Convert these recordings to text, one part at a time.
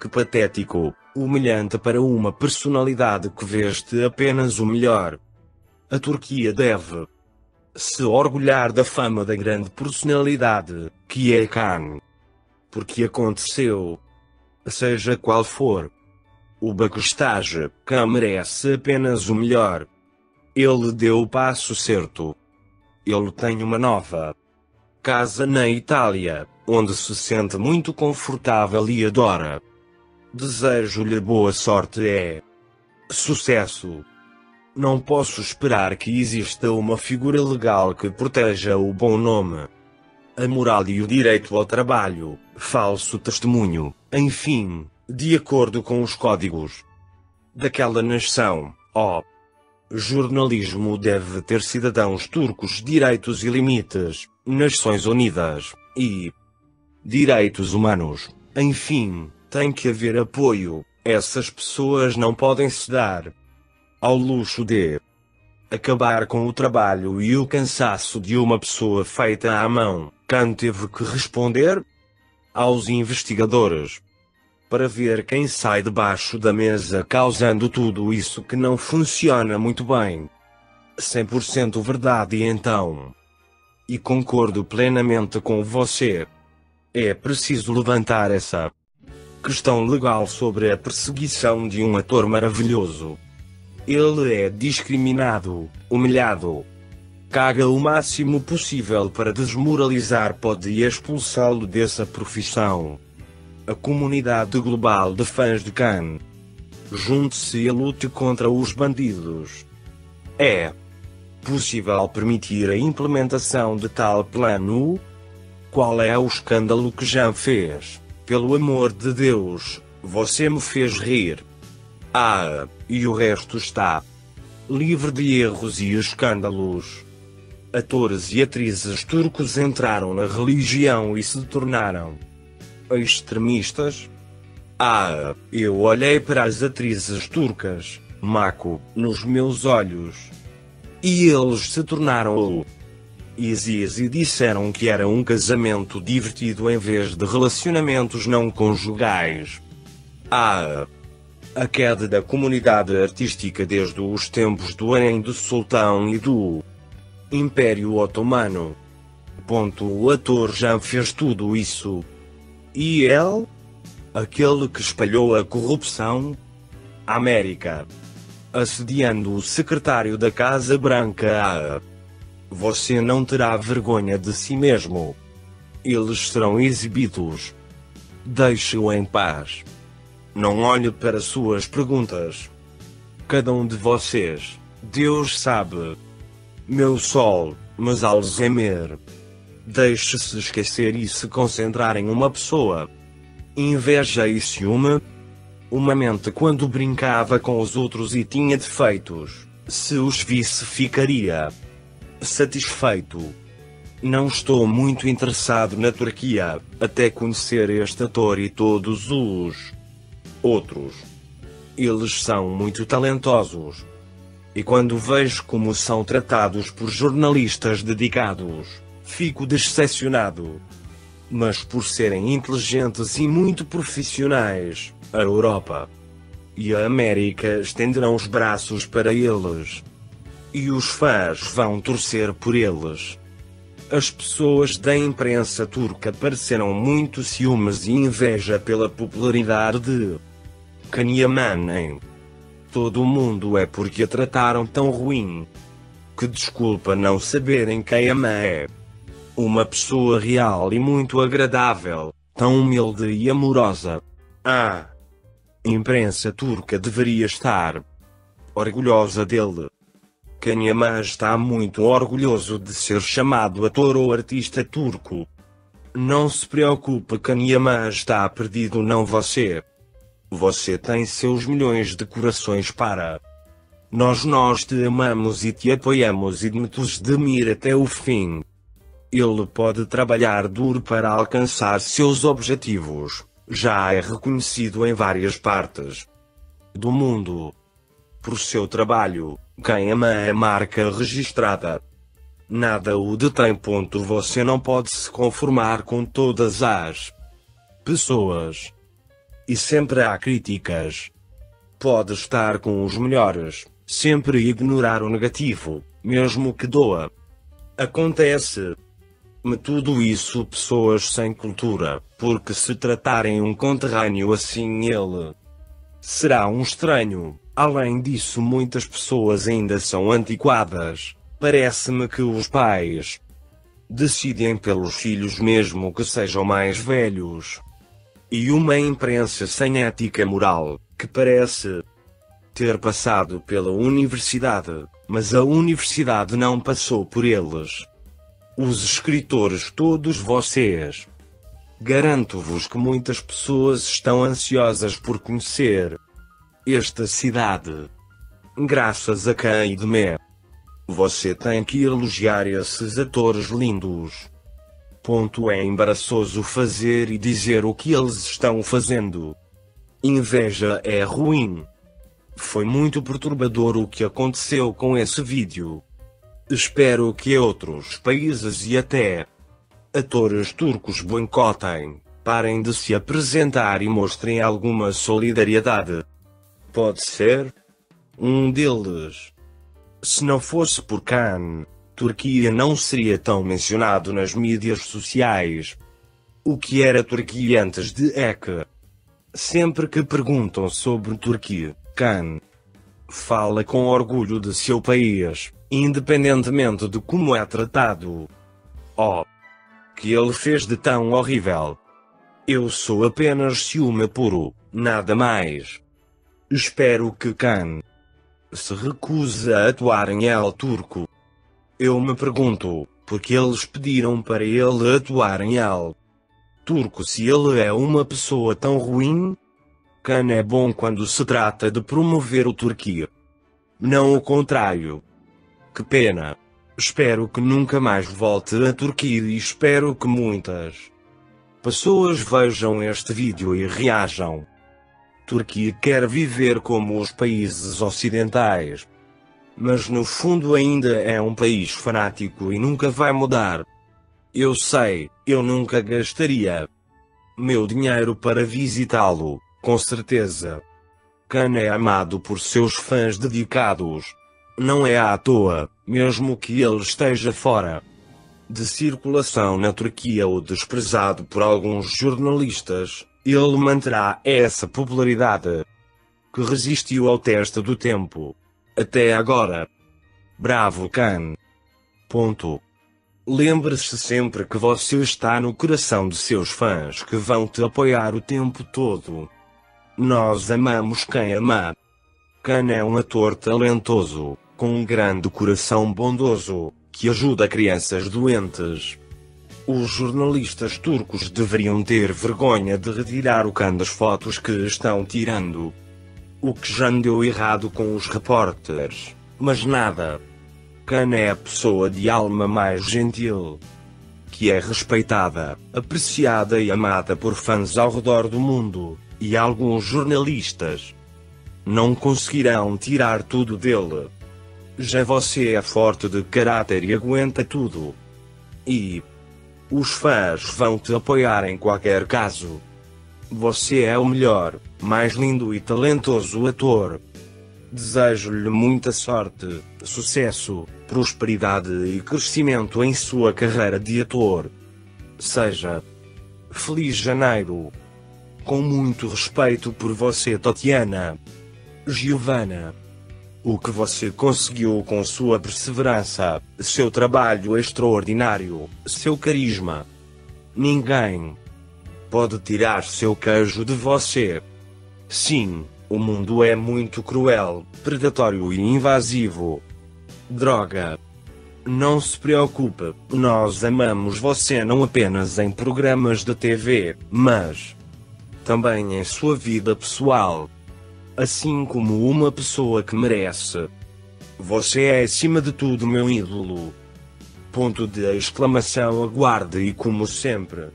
Que patético, humilhante para uma personalidade que veste apenas o melhor. A Turquia deve se orgulhar da fama da grande personalidade, que é Khan. Porque aconteceu. Seja qual for. O Bakostage, Khan merece apenas o melhor. Ele deu o passo certo. Ele tem uma nova casa na Itália, onde se sente muito confortável e adora. Desejo-lhe boa sorte é sucesso. Não posso esperar que exista uma figura legal que proteja o bom nome, a moral e o direito ao trabalho, falso testemunho, enfim, de acordo com os códigos daquela nação. Ó, oh, jornalismo deve ter cidadãos turcos, direitos e limites, Nações Unidas e direitos humanos. Enfim, tem que haver apoio. Essas pessoas não podem se dar ao luxo de acabar com o trabalho e o cansaço de uma pessoa feita à mão. Khan teve que responder aos investigadores para ver quem sai debaixo da mesa causando tudo isso que não funciona muito bem. 100% verdade então. E concordo plenamente com você. É preciso levantar essa questão legal sobre a perseguição de um ator maravilhoso. Ele é discriminado, humilhado. Caga o máximo possível para desmoralizar pode e expulsá-lo dessa profissão. A comunidade global de fãs de Khan. Junte-se e lute contra os bandidos. É possível permitir a implementação de tal plano? Qual é o escândalo que já fez? Pelo amor de Deus, você me fez rir. Ah, e o resto está livre de erros e escândalos. Atores e atrizes turcos entraram na religião e se tornaram extremistas. Ah, eu olhei para as atrizes turcas, Mako, nos meus olhos. E eles se tornaram ISIS e disseram que era um casamento divertido em vez de relacionamentos não conjugais. Ah, a queda da comunidade artística desde os tempos do Harém do Sultão e do Império Otomano. Ponto. O ator já fez tudo isso. E ele? Aquele que espalhou a corrupção? América. Assediando o secretário da Casa Branca. Ah, você não terá vergonha de si mesmo. Eles serão exibidos. Deixe-o em paz. Não olhe para suas perguntas. Cada um de vocês, Deus sabe. Meu sol, mas Alzheimer. Deixe-se esquecer e se concentrar em uma pessoa. Inveja e ciúme. Uma mente quando brincava com os outros e tinha defeitos. Se os visse, ficaria satisfeito. Não estou muito interessado na Turquia, até conhecer este ator e todos os outros. Eles são muito talentosos. E quando vejo como são tratados por jornalistas dedicados, fico decepcionado. Mas por serem inteligentes e muito profissionais, a Europa e a América estenderão os braços para eles. E os fãs vão torcer por eles. As pessoas da imprensa turca pareceram muito ciúmes e inveja pela popularidade de Kanyaman em todo mundo é porque a trataram tão ruim. Que desculpa não saberem quem a é. Uma pessoa real e muito agradável, tão humilde e amorosa. Ah! Imprensa turca deveria estar orgulhosa dele. Kanyaman está muito orgulhoso de ser chamado ator ou artista turco. Não se preocupe, Kanyaman está perdido, não você. Você tem seus milhões de corações para. Nós nós te amamos e te apoiamos e nos demir até o fim. Ele pode trabalhar duro para alcançar seus objetivos. Já é reconhecido em várias partes do mundo por seu trabalho. Ama é marca registrada. Nada o detém. Você não pode se conformar com todas as pessoas E sempre há críticas. Pode estar com os melhores, sempre ignorar o negativo, mesmo que doa. Acontece. Me tudo isso pessoas sem cultura, porque se tratarem um conterrâneo assim ele será um estranho. Além disso, muitas pessoas ainda são antiquadas. Parece-me que os pais decidem pelos filhos mesmo que sejam mais velhos. E uma imprensa sem ética moral, que parece ter passado pela universidade, mas a universidade não passou por eles. Os escritores todos vocês. Garanto-vos que muitas pessoas estão ansiosas por conhecer esta cidade. Graças a quem de mé. Você tem que elogiar esses atores lindos. Ponto é embaraçoso fazer e dizer o que eles estão fazendo. Inveja é ruim. Foi muito perturbador o que aconteceu com esse vídeo. Espero que outros países e até atores turcos boicotem, parem de se apresentar e mostrem alguma solidariedade. Pode ser? Um deles. Se não fosse por Khan, Turquia não seria tão mencionado nas mídias sociais. O que era Turquia antes de EK? Sempre que perguntam sobre Turquia, Khan fala com orgulho de seu país, independentemente de como é tratado. Oh! Que ele fez de tão horrível. Eu sou apenas ciúme puro, nada mais. Espero que Khan se recuse a atuar em El Turco. Eu me pergunto, porque eles pediram para ele atuar em El Turco se ele é uma pessoa tão ruim? Khan é bom quando se trata de promover o Turquia. Não o contrário. Que pena. Espero que nunca mais volte a Turquia e espero que muitas pessoas vejam este vídeo e reajam. Turquia quer viver como os países ocidentais. Mas no fundo ainda é um país fanático e nunca vai mudar. Eu sei, eu nunca gastaria meu dinheiro para visitá-lo, com certeza. Khan é amado por seus fãs dedicados. Não é à toa, mesmo que ele esteja fora de circulação na Turquia ou desprezado por alguns jornalistas, ele manterá essa popularidade que resistiu ao teste do tempo. Até agora. Bravo Khan. Ponto. Lembre-se sempre que você está no coração de seus fãs que vão te apoiar o tempo todo. Nós amamos quem ama. Khan é um ator talentoso, com um grande coração bondoso, que ajuda crianças doentes. Os jornalistas turcos deveriam ter vergonha de retirar o can das fotos que estão tirando. O que já deu errado com os repórteres. Mas nada. Khan é a pessoa de alma mais gentil. Que é respeitada, apreciada e amada por fãs ao redor do mundo, e alguns jornalistas. Não conseguirão tirar tudo dele. Já você é forte de caráter e aguenta tudo. E, os fãs vão te apoiar em qualquer caso. Você é o melhor, mais lindo e talentoso ator. Desejo-lhe muita sorte, sucesso, prosperidade e crescimento em sua carreira de ator. Seja Feliz Janeiro. Com muito respeito por você, Tatiana. Giovanna o que você conseguiu com sua perseverança, seu trabalho extraordinário, seu carisma. Ninguém pode tirar seu queijo de você. Sim, o mundo é muito cruel, predatório e invasivo. Droga. Não se preocupe, nós amamos você não apenas em programas de TV, mas também em sua vida pessoal assim como uma pessoa que merece. Você é acima de tudo meu ídolo. Ponto de exclamação aguarde e como sempre.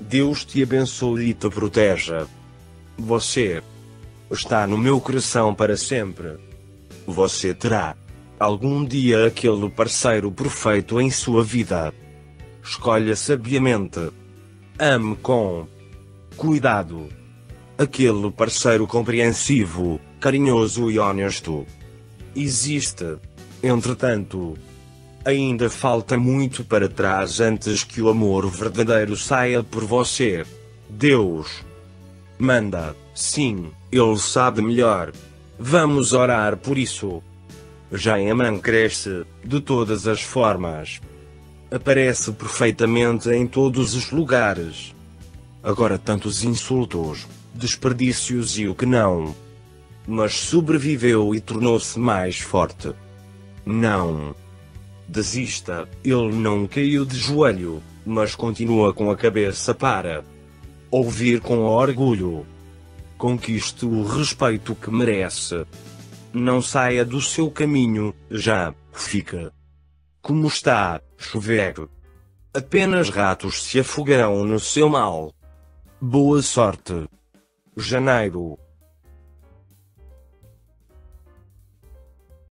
Deus te abençoe e te proteja. Você está no meu coração para sempre. Você terá algum dia aquele parceiro perfeito em sua vida. Escolha sabiamente. Ame com cuidado Aquele parceiro compreensivo, carinhoso e honesto. Existe. Entretanto, ainda falta muito para trás antes que o amor verdadeiro saia por você. Deus manda, sim, Ele sabe melhor. Vamos orar por isso. Jaeman cresce, de todas as formas. Aparece perfeitamente em todos os lugares. Agora tantos insultos, desperdícios e o que não. Mas sobreviveu e tornou-se mais forte. Não. Desista, ele não caiu de joelho, mas continua com a cabeça para ouvir com orgulho. Conquiste o respeito que merece. Não saia do seu caminho, já, fica. Como está, chover. Apenas ratos se afogarão no seu mal. Boa sorte. Janeiro